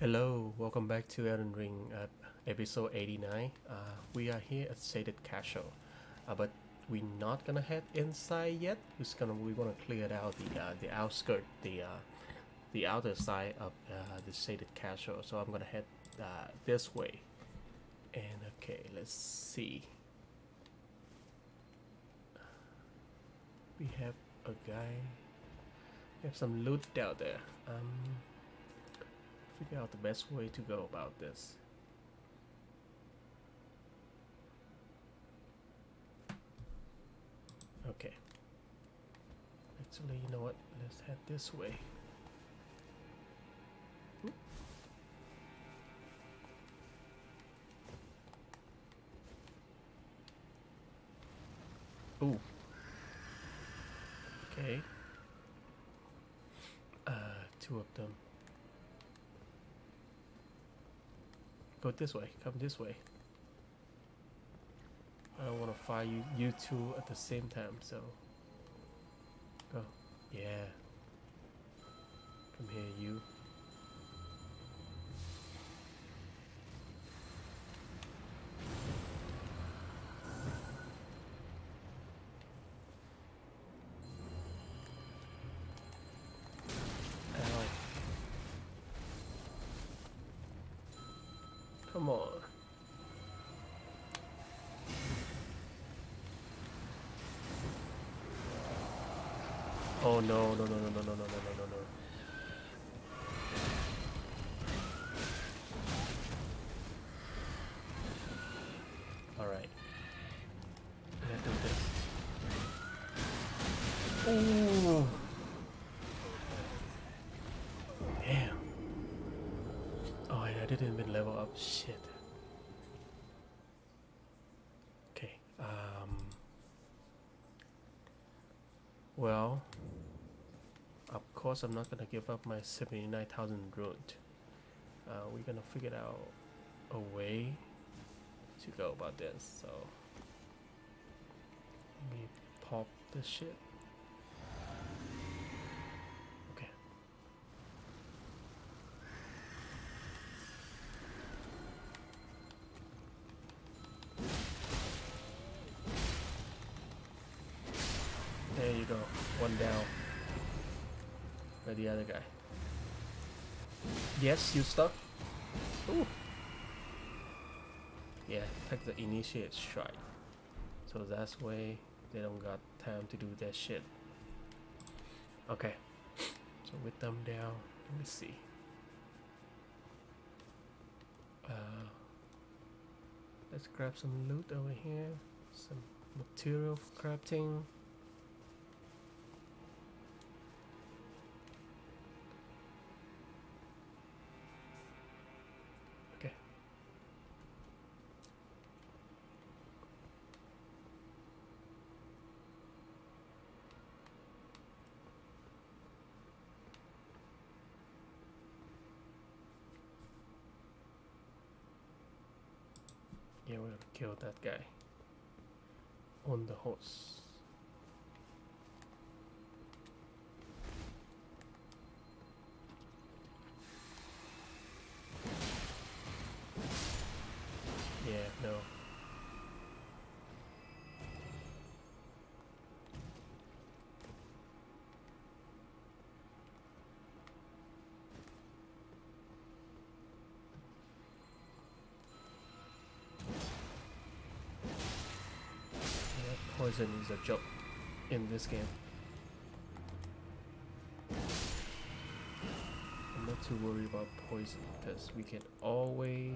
Hello, welcome back to Elden Ring at episode 89. Uh, we are here at Shaded Castle, uh, but we're not gonna head inside yet. We're gonna we're gonna clear out the uh, the outskirt, the uh, the outer side of uh, the Shaded Castle. So I'm gonna head uh, this way. And okay, let's see. We have a guy. We have some loot down there. Um, figure out the best way to go about this. Okay. Actually, you know what? Let's head this way. Oop. Ooh. Okay. Uh, two of them. Go this way. Come this way. I don't want to fire you, you two at the same time, so... Go. Yeah. Come here, you. No, no, no, no, no, no, no, no, no, no, no. Alright. Let's do this. Ooh. Damn. Oh, I didn't even level up. Shit. Okay. Um. Well, course, I'm not gonna give up my 79,000 rune. Uh, we're gonna figure out a way to go about this. So, let me pop this shit. Other guy? Yes, you stuck? Ooh. Yeah, take the initiate strike. So that's way they don't got time to do that shit. Okay. So with them down, let me see. Uh, let's grab some loot over here. Some material for crafting. Kill that guy on the horse. Poison is a joke in this game. I'm not too worried about poison because we can always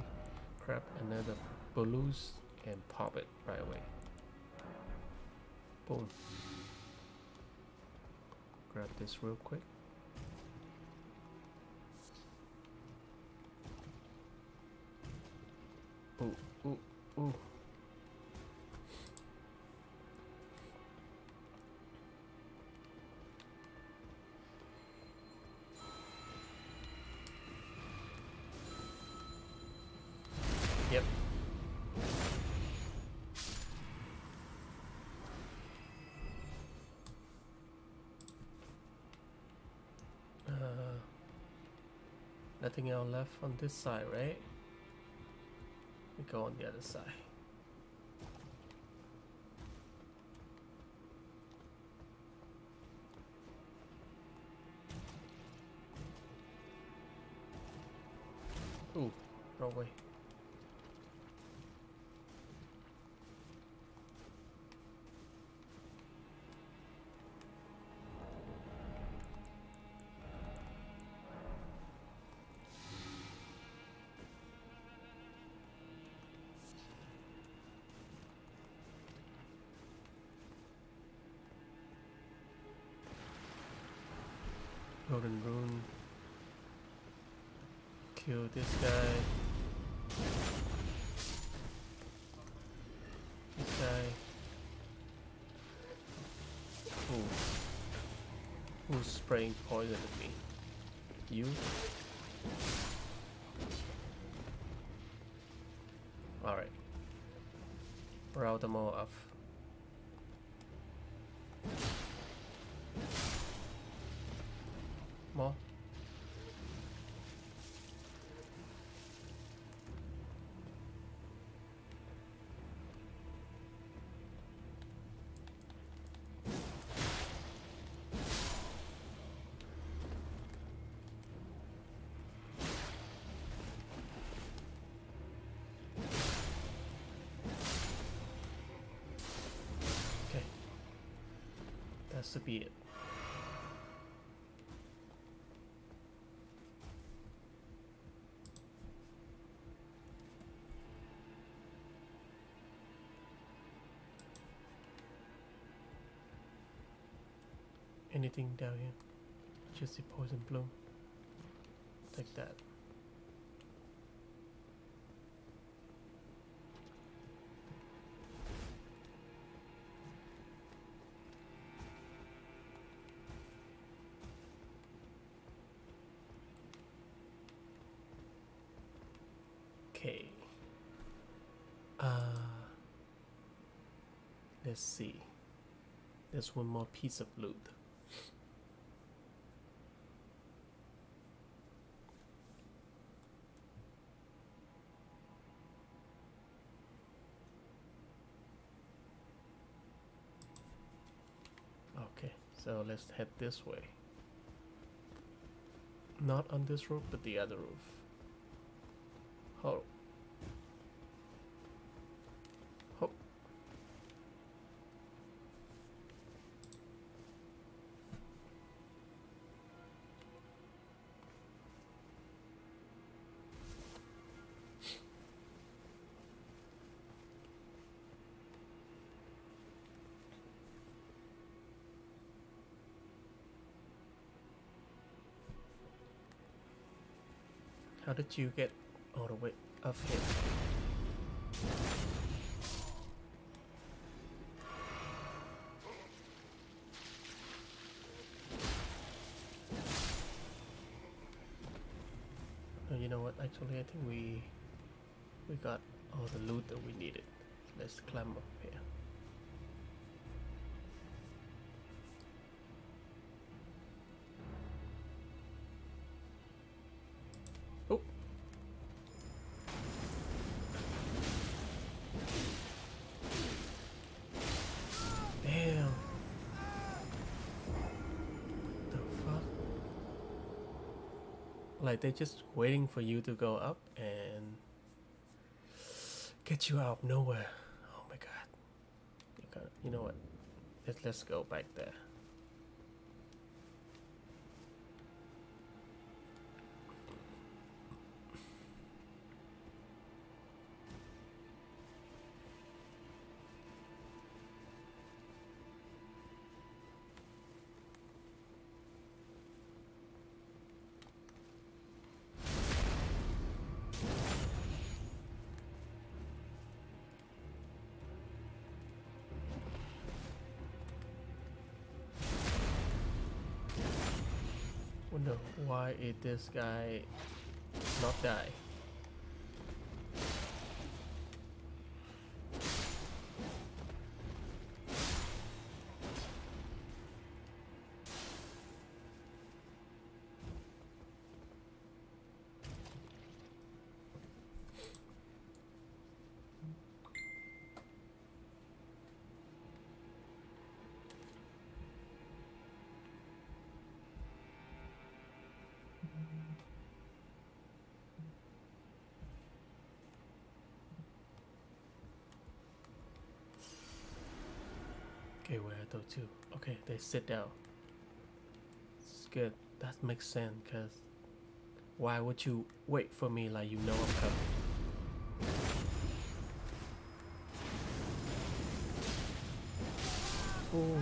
grab another balloons and pop it right away. Boom. Grab this real quick. Ooh, ooh, ooh. Nothing else left on this side, right? We go on the other side. Ooh, wrong way. Golden Rune. Kill this guy. This guy. Ooh. Who's spraying poison at me? You? To be it. Anything down here? Just the poison bloom. Take that. Let's see. There's one more piece of loot. Okay, so let's head this way. Not on this roof, but the other roof. Oh. Oh. How did you get all the way up here? No, you know what? Actually, I think we we got all the loot that we needed. Let's climb up here. Like they're just waiting for you to go up and get you out of nowhere. Oh my god. You got you know what? Let's let's go back there. Wonder why is this guy not die? Okay, where are those two? Okay, they sit down. It's good. That makes sense, cause why would you wait for me like you know I'm coming? Oh.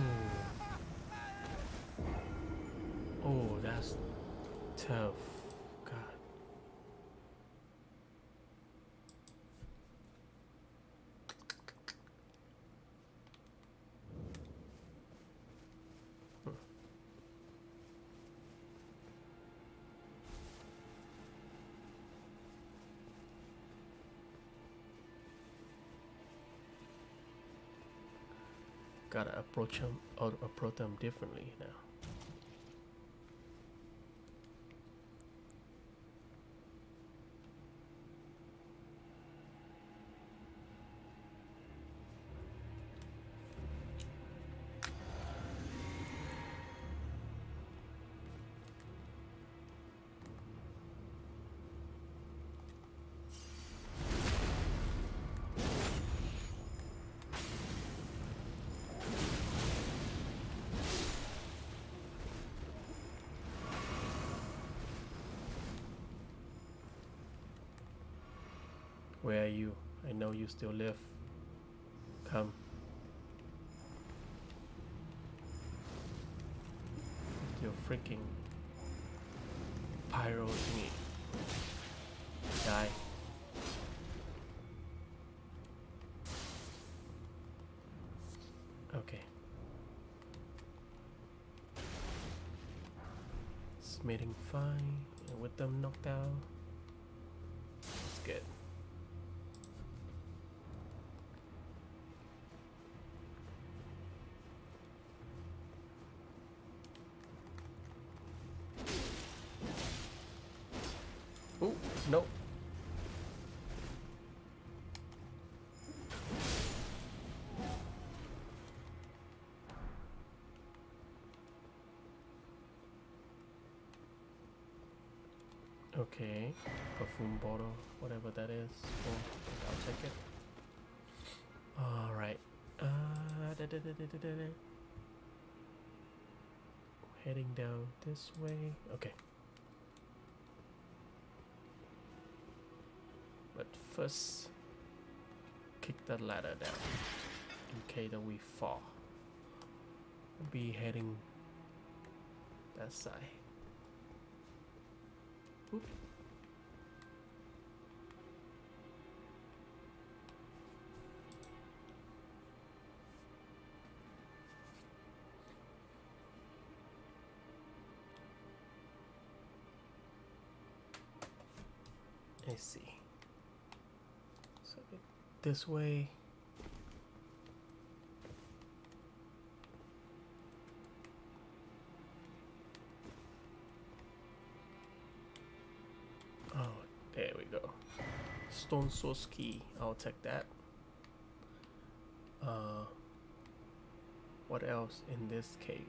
Oh, that's tough. God. Hmm. Gotta approach them or approach them differently now. You still live. Come. Your freaking pyro thingy. Die. Okay. Smithing fine. And with them knocked out. It's good. Bottle, whatever that is. Oh, I'll take it. All right. Uh. Heading down this way. Okay. But first, kick that ladder down in case that we fall. We'll be heading that side. I see. So this way. Oh, there we go. Stonesword Key. I'll take that. Uh, what else in this cave?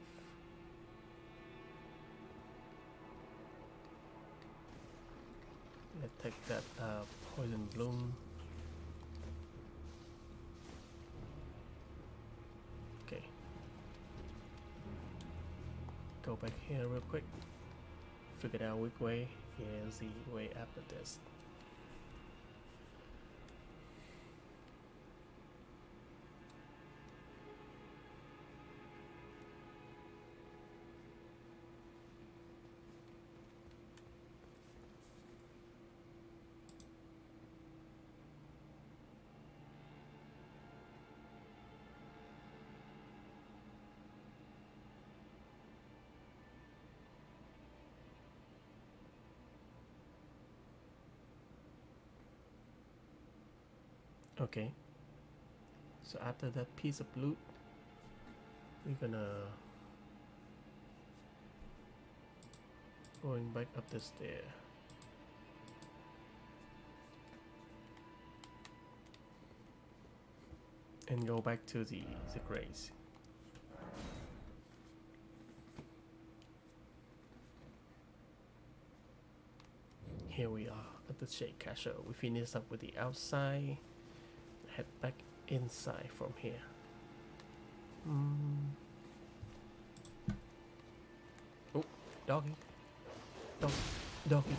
Take that uh, poison bloom. Okay. Go back here real quick. Figure out which way is the way after this. Okay. So after that piece of loot, we're gonna going back up the stair. And go back to the the grace. Here we are at the Shade Castle. We finished up with the outside head back inside from here. Mm. Oh, doggy. Dog, doggy.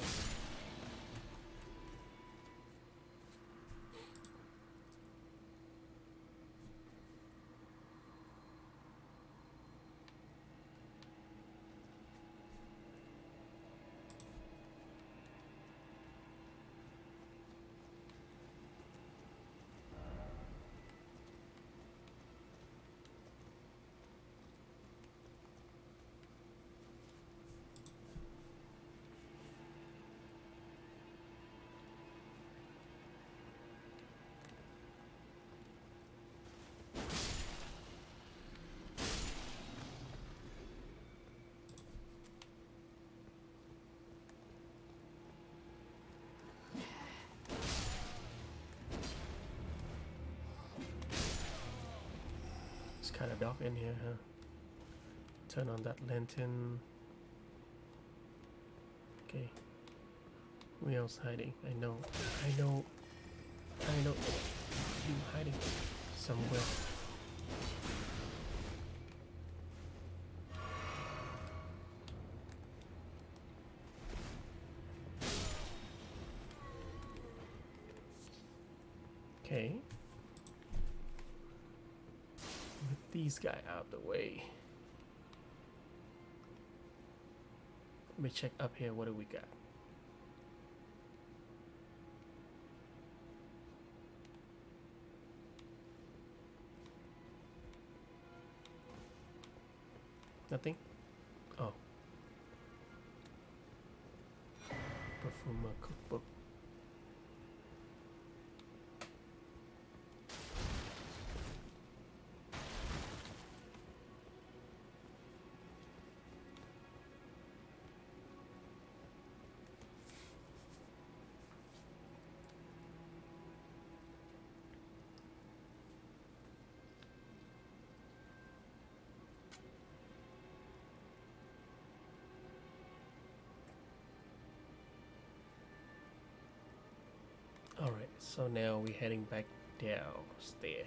Kind of dark in here, huh? Turn on that lantern. Okay. Who else hiding? I know. I know. I know. You hiding somewhere. These guy out of the way. Let me check up here. What do we got? Nothing? Oh. Perfumer cookbook. Alright, so now we're heading back downstairs.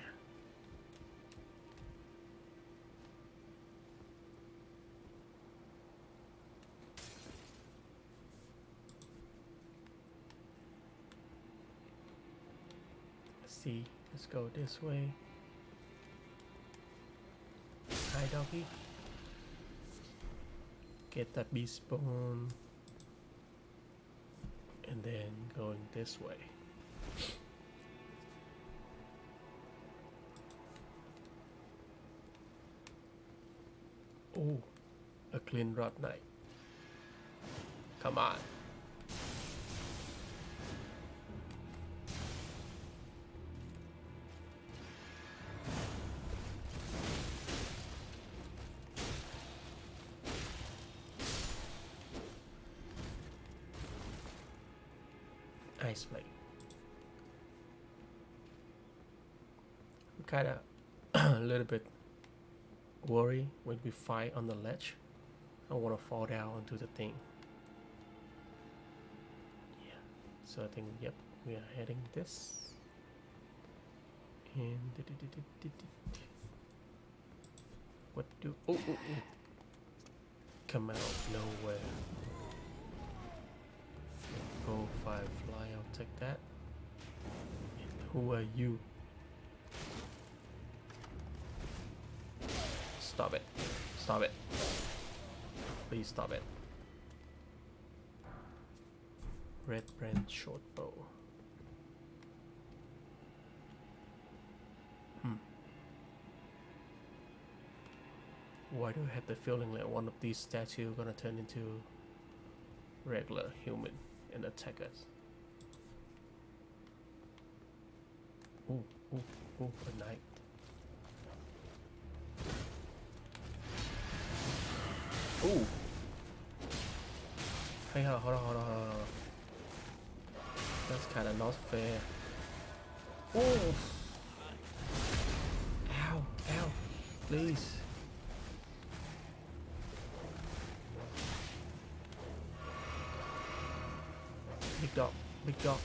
Let's see, let's go this way. Hi, doggy. Get that beast bone. And then going this way. Oh, a Cleanrot Knight. Come on. Worry when we fight on the ledge. I want to fall down onto the thing. Yeah, so I think, yep, we are heading this. And what do? Oh, oh, oh. come out of nowhere. Go firefly, I'll take that. And who are you? Stop it. Stop it. Please stop it. Red brand short bow. Hmm. Why do I have the feeling that one of these statues gonna turn into regular human and attack us? Ooh, ooh, ooh, a knight. Ooh. Hey, hold on, hold on, hold on. That's kind of not fair. Oh. Ow, ow, please. Big dog, big dog.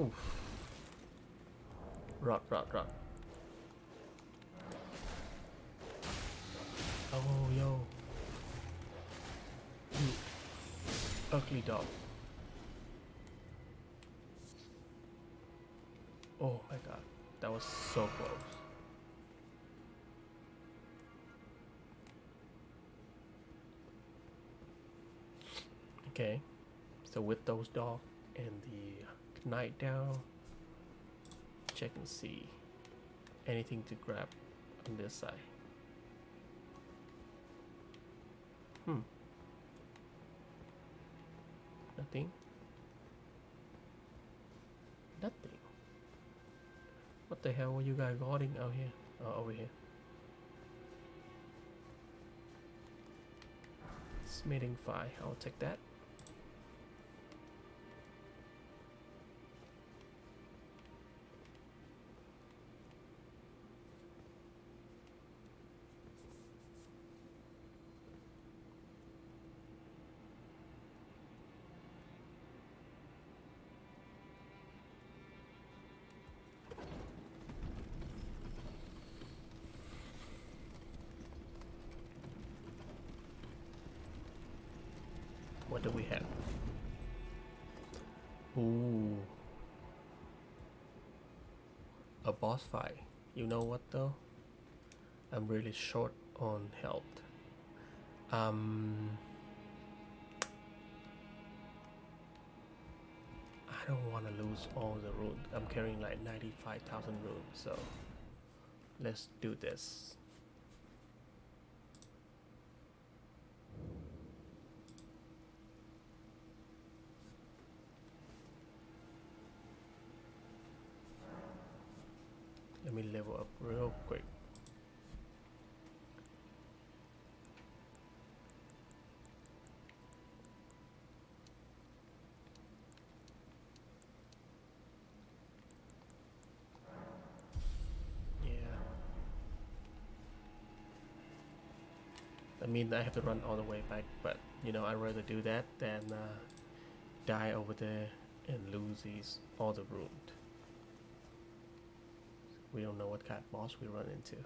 Oof. Rot, rot. Oh, yo. You ugly dog. Oh my god. That was so close. Okay. So with those dogs and the knight down, check and see anything to grab on this side. Hmm. Nothing. Nothing. What the hell were you guys guarding out here? Oh, over here. Smithing fire. I'll take that. Boss fight. You know what though? I'm really short on health. Um I don't want to lose all the runes. I'm carrying like 95,000 runes, so let's do this. Level up real quick. Yeah. I mean, I have to run all the way back, but you know, I'd rather do that than uh, die over there and lose these all the runes. We don't know what kind of boss we run into.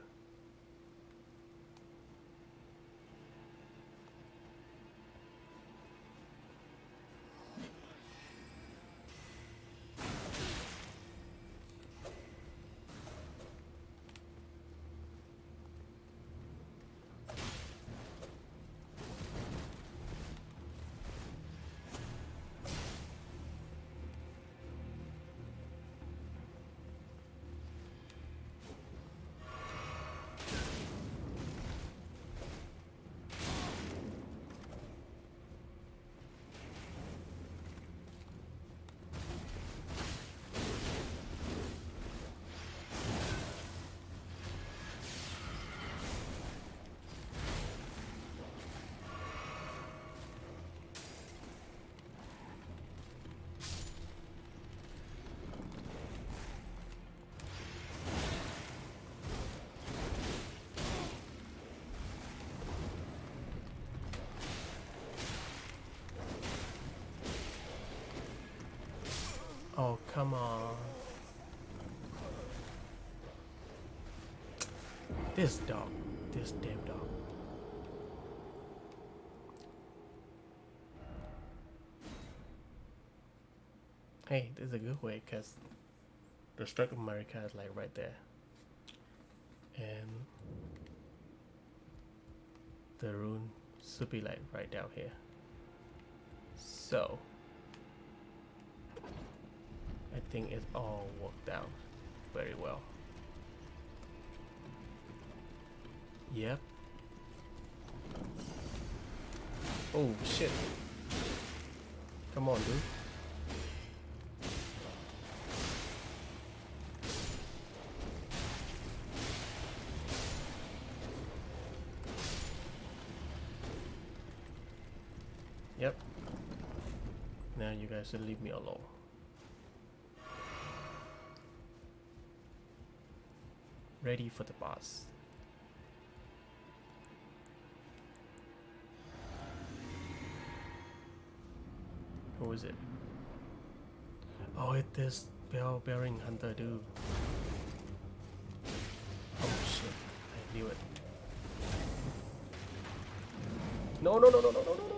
Oh, come on. This dog. This damn dog. Hey, this is a good way because the Stake of Marika is like right there. And the rune should be like right down here. So I think it all worked out very well. Yep. Oh shit. Come on, dude. Yep. Now you guys should leave me alone. Ready for the boss. Who is it? Oh, it is Bell Bearing Hunter do? Oh shit, I knew it. No, no, no, no, no, no, no,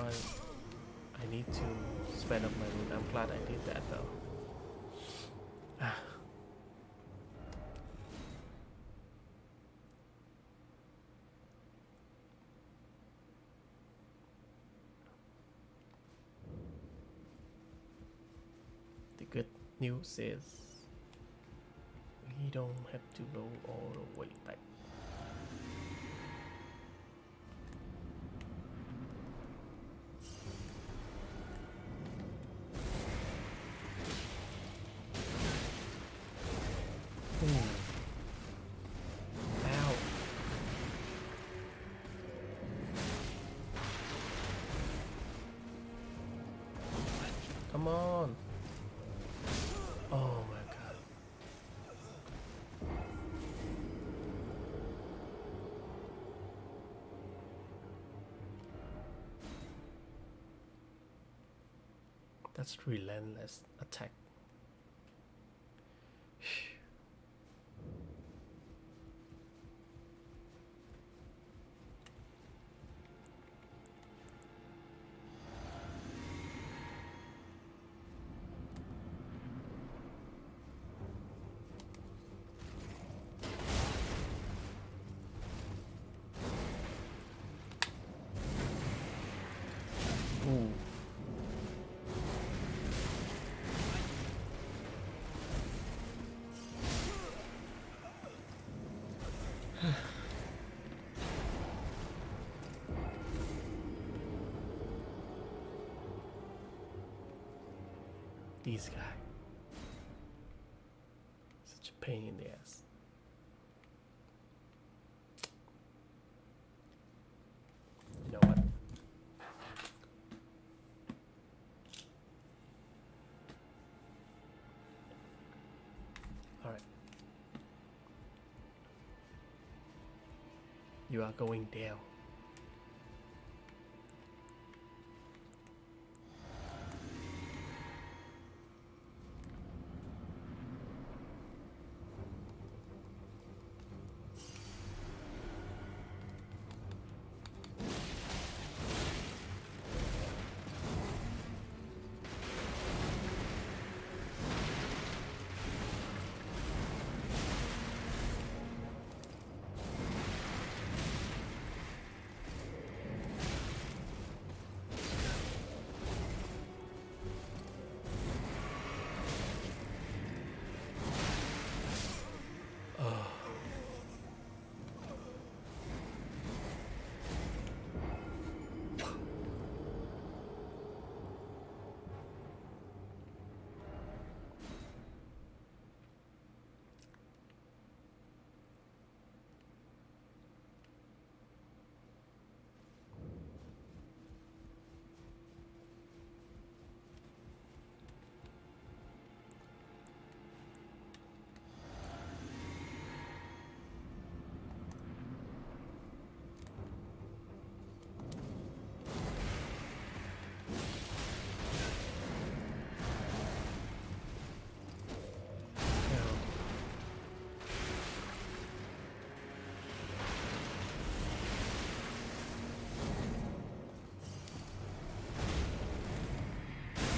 why I need to spend up my rune. I'm glad I did that though. The good news is we don't have to go all the way back. Come on. Oh my god. That's relentless attack. These guy. Such a pain in the ass. You know what? Alright. You are going down.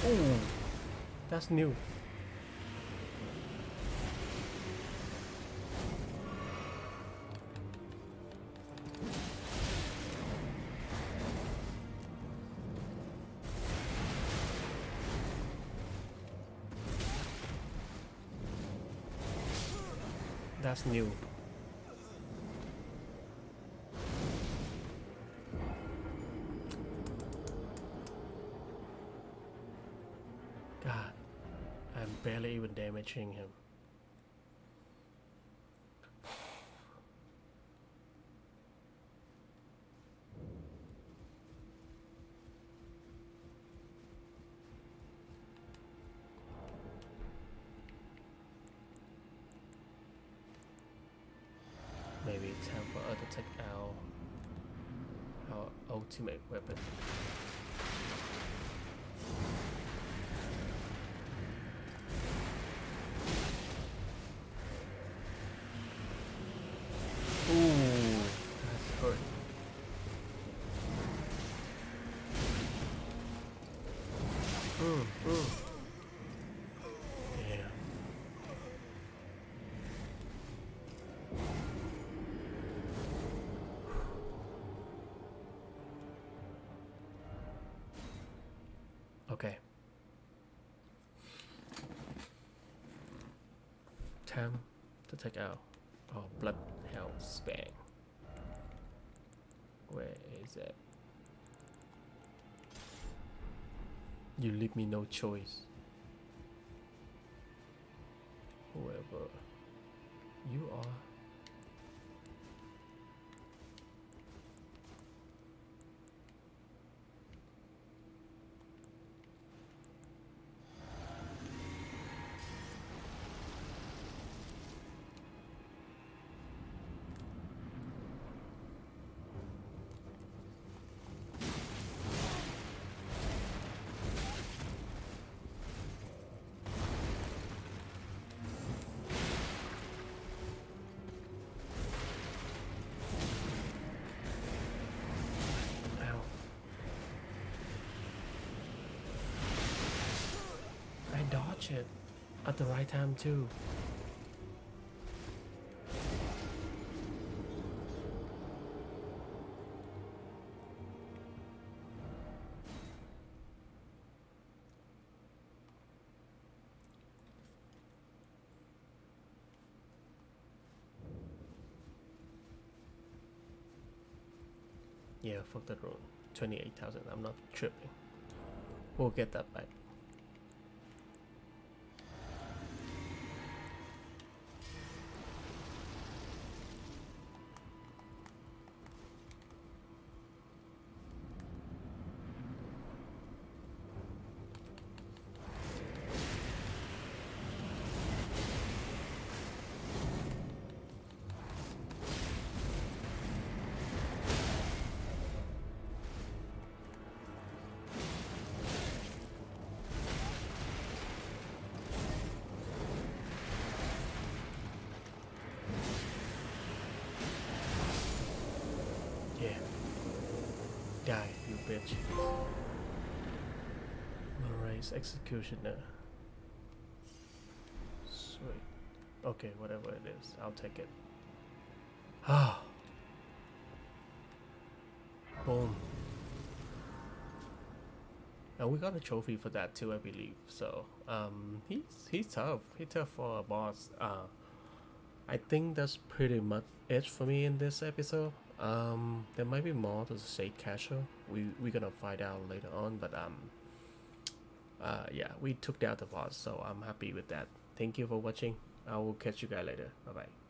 Ooh, that's new. That's new. damaging him. Maybe time for us to take our our ultimate weapon. To take out our blood hell spang. Where is it? You leave me no choice. Dodge it at the right time too. Yeah, fuck that rune. 28,000. I'm not tripping. We'll get that back. Bitch. Marais Executioner. Sweet. Okay, whatever it is, I'll take it. Ah. Boom. And we got a trophy for that too, I believe. So, um, he's he's tough. He's tough for a boss. Uh, I think that's pretty much it for me in this episode. Um, there might be more to say casual. We we're gonna find out later on, but um, uh, yeah, we took down the boss, so I'm happy with that. Thank you for watching. I will catch you guys later. Bye bye.